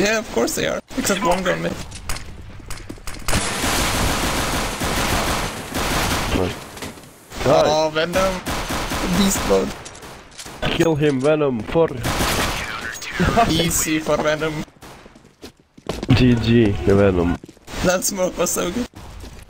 Yeah, of course they are. Except one gun man. Oh, Venom. Beast mode. kill him, Venom, for Easy for Venom. GG, Venom. That smoke was so good.